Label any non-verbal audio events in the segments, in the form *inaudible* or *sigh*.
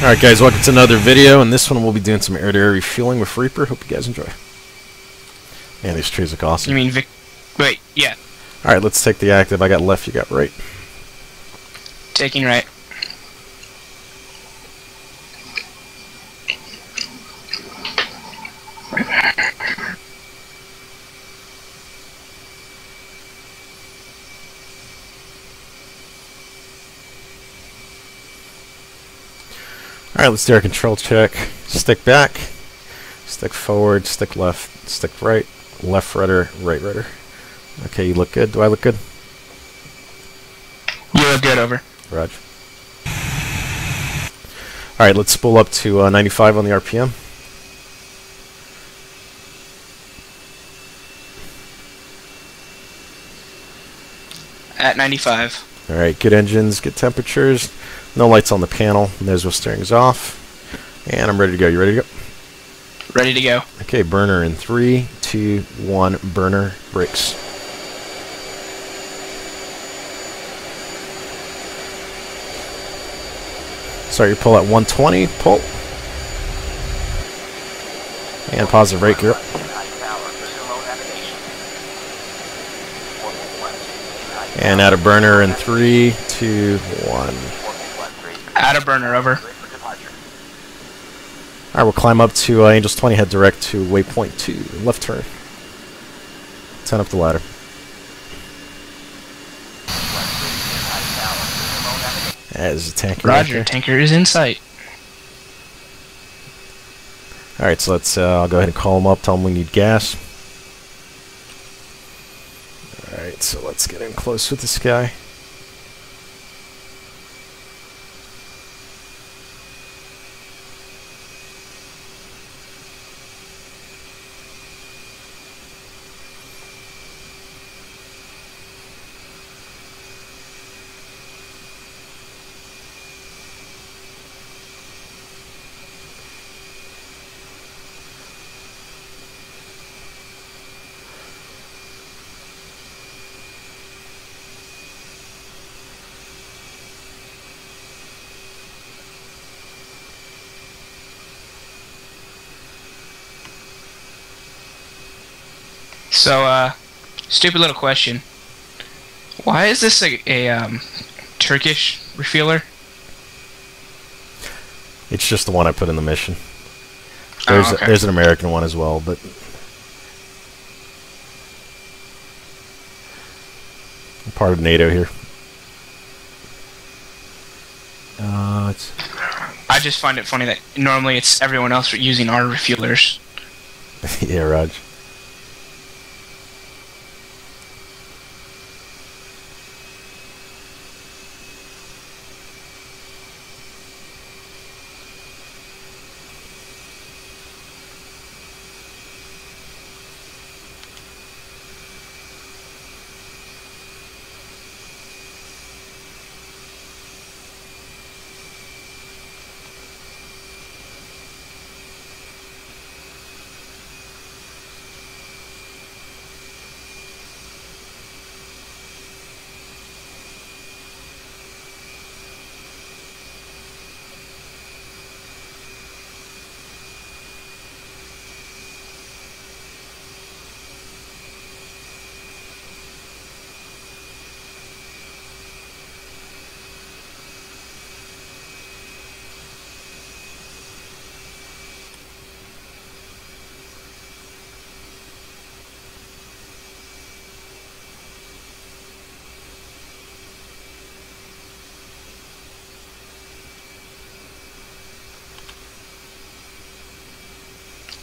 Alright guys, welcome to another video, and this one we'll be doing some air-to-air refueling with Reaper. Hope you guys enjoy. Man, these trees look awesome. You mean Vic? Wait, yeah. Alright, let's take the active. I got left, you got right. Taking right. Alright, let's do our control check. Stick back, stick forward, stick left, stick right, left rudder, right rudder. Okay, you look good. Do I look good? You look good, over. Roger. Alright, let's spool up to uh, 95 on the RPM. At 95. Alright, good engines, good temperatures. No lights on the panel. There's Nose steering's off. And I'm ready to go. You ready to go? Ready to go. Okay, burner in three, two, one. burner, brakes. Sorry, your pull at 120, pull. And positive brake, you're. And add a burner in three, two, one. A burner, over. Alright, we'll climb up to uh, Angels 20, head direct to waypoint 2, left turn. 10 up the ladder. As a tanker. Roger, anchor. tanker is in sight. Alright, so let's, uh, I'll go ahead and call them up, tell them we need gas. Alright, so let's get in close with this guy. So, uh, stupid little question. Why is this a, a um, Turkish refueler? It's just the one I put in the mission. There's, Oh, okay. a, there's an American one as well, but I'm part of NATO here. Uh, it's, I just find it funny that normally it's everyone else using our refuelers. *laughs* yeah, Raj.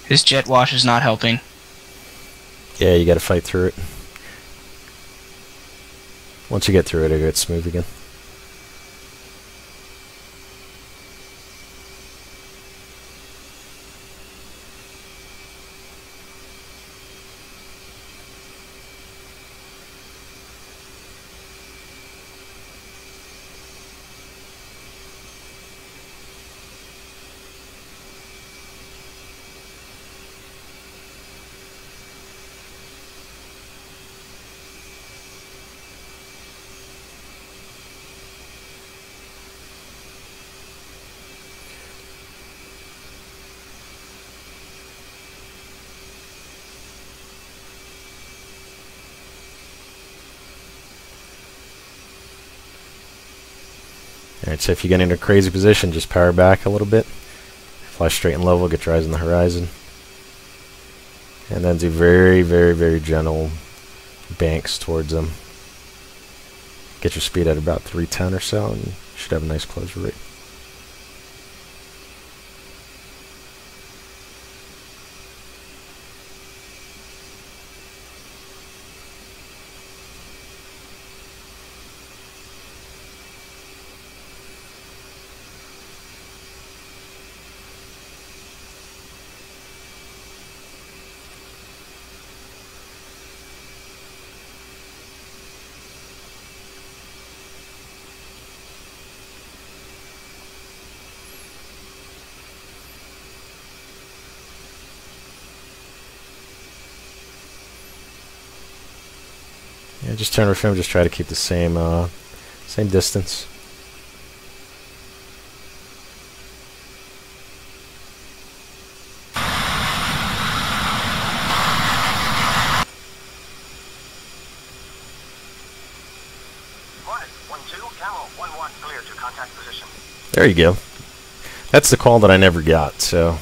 This jet wash is not helping. Yeah, you got to fight through it. Once you get through it, it gets smooth again. Alright, so if you get into a crazy position, just power back a little bit. Fly straight and level, get your eyes on the horizon. And then do very, very, very gentle banks towards them. Get your speed at about 310 or so, and you should have a nice closure rate. Yeah, just turn with film. Just try to keep the same uh, same distance. There you go. That's the call that I never got. So.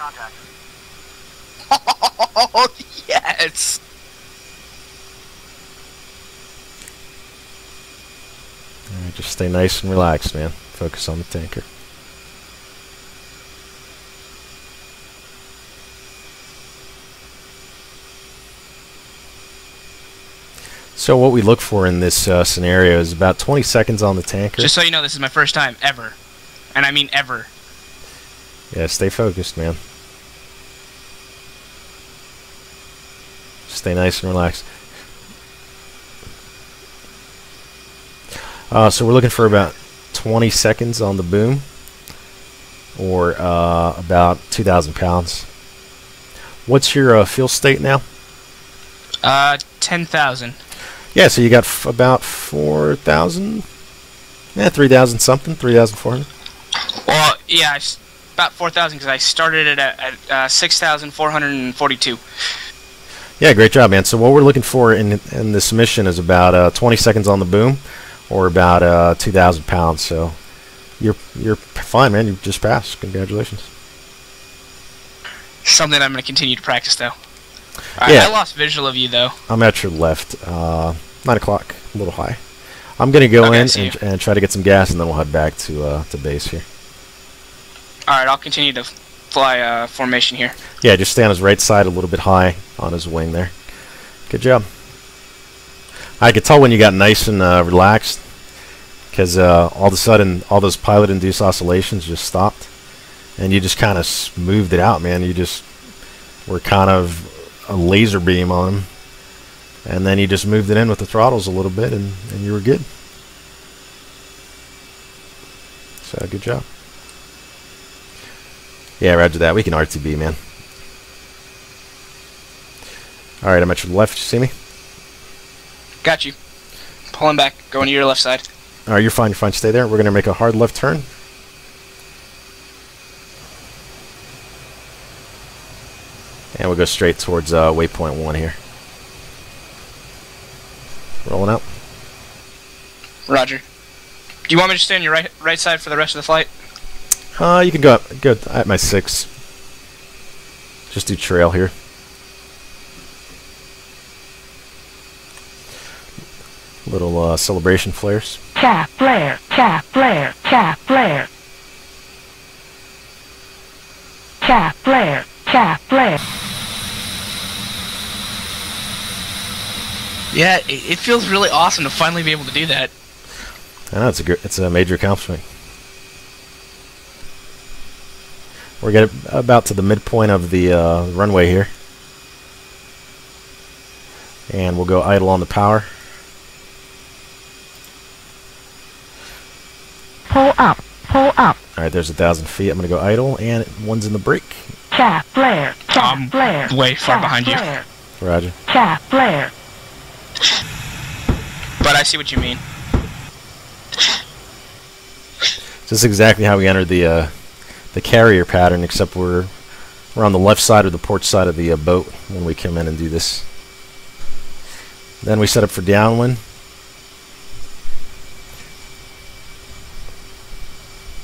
Contact. *laughs* Oh yes. Alright, just stay nice and relaxed, man. Focus on the tanker. So what we look for in this uh, scenario is about 20 seconds on the tanker. Just so you know, this is my first time ever, and I mean ever. yeah, stay focused, man. Stay nice and relaxed. Uh, so we're looking for about 20 seconds on the boom, or uh, about 2,000 pounds. What's your uh, fuel state now? Uh, 10,000. Yeah, so you got about 4,000? Yeah, 3,000 something, 3,400. Well, yeah, about 4,000 because I started it at, at uh, 6,442. Yeah, great job, man. So what we're looking for in in this mission is about uh, 20 seconds on the boom, or about uh, 2,000 pounds. So you're you're fine, man. You just passed. Congratulations. Something I'm going to continue to practice though. Yeah. I lost visual of you though. I'm at your left, uh, nine o'clock, a little high. I'm gonna go Okay, in and, and try to get some gas, and then we'll head back to uh, to base here. All right, I'll continue to fly uh, formation here. Yeah, just stay on his right side, a little bit high on his wing there. Good job. I could tell when you got nice and uh, relaxed, because uh, all of a sudden all those pilot-induced oscillations just stopped, and you just kind of smoothed it out, man. You just were kind of a laser beam on him, and then you just moved it in with the throttles a little bit, and, and you were good. So good job. Yeah, roger that. We can RTB, man. All right, I'm at your left. You see me? Got you. Pulling back, going to your left side. All right, you're fine. You're fine. Stay there. We're gonna make a hard left turn. And we'll go straight towards uh, waypoint one here. Rolling out. Roger. Do you want me to stay on your right right side for the rest of the flight? Uh, you can go up. Go at my six. Just do trail here. Little uh, celebration flares. Chaff flare, chaff flare, chaff flare. Chaff flare, chaff flare. Yeah, it, it feels really awesome to finally be able to do that. I know it's a gr- it's a major accomplishment. We're getting about to the midpoint of the uh, runway here, and we'll go idle on the power. Pull up, pull up. All right, there's a thousand feet. I'm gonna go idle, and one's in the brake. Chaff flare, chaff I'm flare. way far chaff behind you. flare, Roger. Chaff flare. But I see what you mean. This is exactly how we entered the uh, the carrier pattern, except we're we're on the left side or the port side of the uh, boat when we come in and do this. Then we set up for downwind.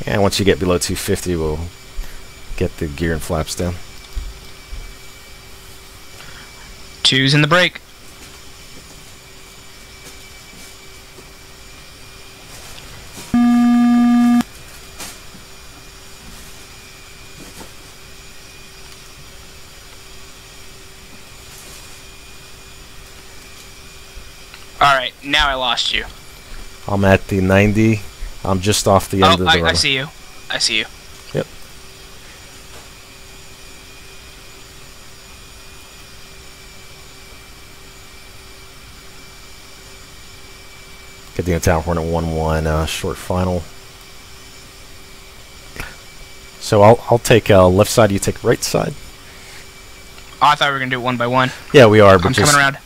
And once you get below 250, we'll get the gear and flaps down. Two's in the brake. Alright, now I lost you. I'm at the 90. I'm just off the end Oh, of the I, I see you. I see you. Yep. Get the Tower Hornet 1-1 uh, short final. So I'll I'll take uh, left side. You take right side. Oh, I thought we were gonna do it one by one. Yeah, we are. But I'm just, coming around.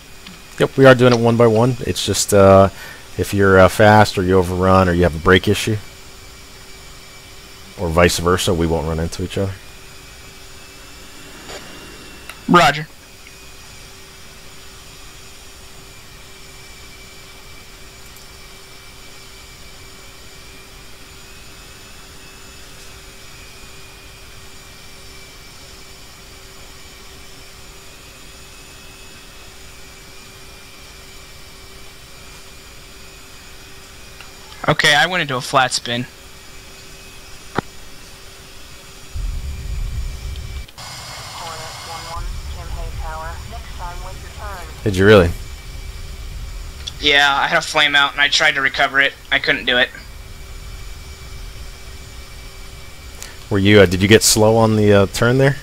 Yep, we are doing it one by one. It's just uh, if you're uh, fast or you overrun or you have a brake issue, or vice versa, we won't run into each other. Roger. Okay, I went into a flat spin. Hornet 1-1, Kimhae Tower. Next time, wait your turn. Did you really? Yeah, I had a flame out and I tried to recover it. I couldn't do it. Were you? Uh, did you get slow on the uh, turn there?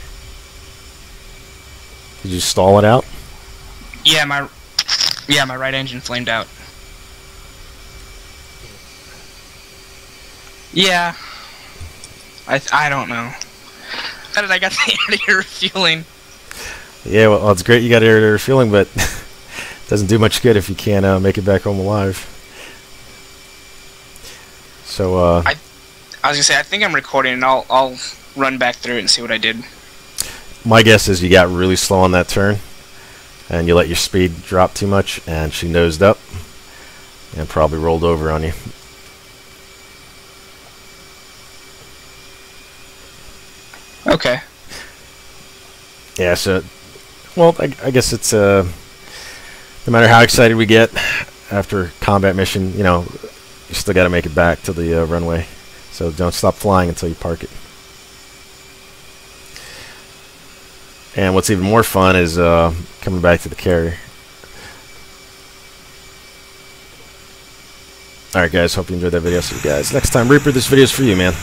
Did you stall it out? Yeah, my yeah, my right engine flamed out. Yeah. I th- I don't know. How did I get *laughs* the air to refueling? Yeah, well, it's great you got air to air feeling, but *laughs* doesn't do much good if you can't uh, make it back home alive. So, uh, I was gonna say I think I'm recording and I'll I'll run back through it and see what I did. my guess is you got really slow on that turn, and you let your speed drop too much, and she nosed up, and probably rolled over on you. Okay. Yeah, so, well, I, I guess it's, uh, no matter how excited we get after combat mission, you know, you still got to make it back to the uh, runway. So don't stop flying until you park it. And what's even more fun is uh, coming back to the carrier. Alright guys, hope you enjoyed that video. See you guys next time. Reaper, this video is for you, man.